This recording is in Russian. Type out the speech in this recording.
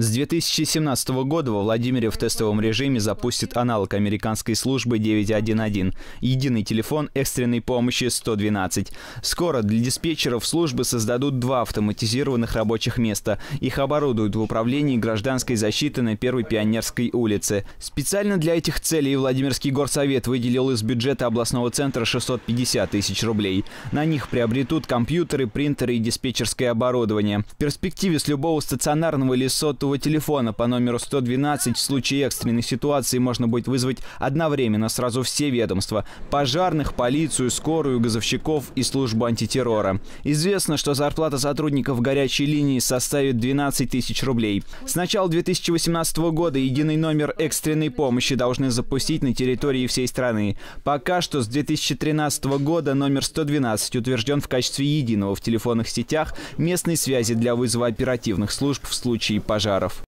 С 2017 года во Владимире в тестовом режиме запустит аналог американской службы 911 – единый телефон экстренной помощи 112. Скоро для диспетчеров службы создадут два автоматизированных рабочих места. Их оборудуют в управлении гражданской защиты на Первой Пионерской улице. Специально для этих целей Владимирский горсовет выделил из бюджета областного центра 650 тысяч рублей. На них приобретут компьютеры, принтеры и диспетчерское оборудование. В перспективе с любого стационарного или сотового сотового телефона по номеру 112 в случае экстренной ситуации можно будет вызвать одновременно сразу все ведомства – пожарных, полицию, скорую, газовщиков и службу антитеррора. Известно, что зарплата сотрудников горячей линии составит 12 тысяч рублей. С начала 2018 года единый номер экстренной помощи должны запустить на территории всей страны. Пока что с 2013 года номер 112 утвержден в качестве единого в телефонных сетях местной связи для вызова оперативных служб в случае пожара. Макаров.